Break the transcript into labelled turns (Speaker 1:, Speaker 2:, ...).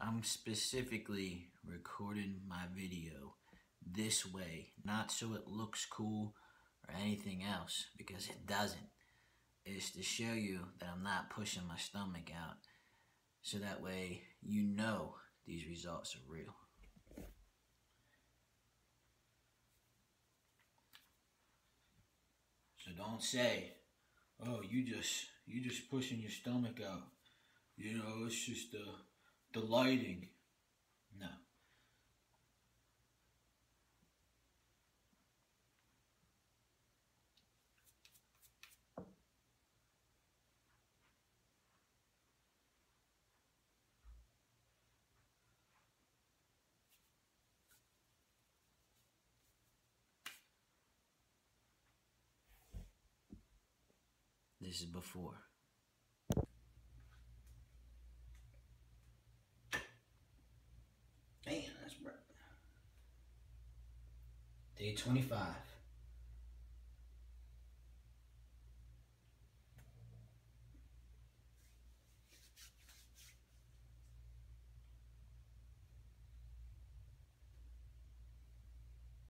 Speaker 1: I'm specifically recording my video this way, not so it looks cool or anything else, because it doesn't. It's to show you that I'm not pushing my stomach out, so that way you know these results are real. So don't say, oh, you just you just pushing your stomach out. You know, it's just the the lighting. No. This is before. Day 25.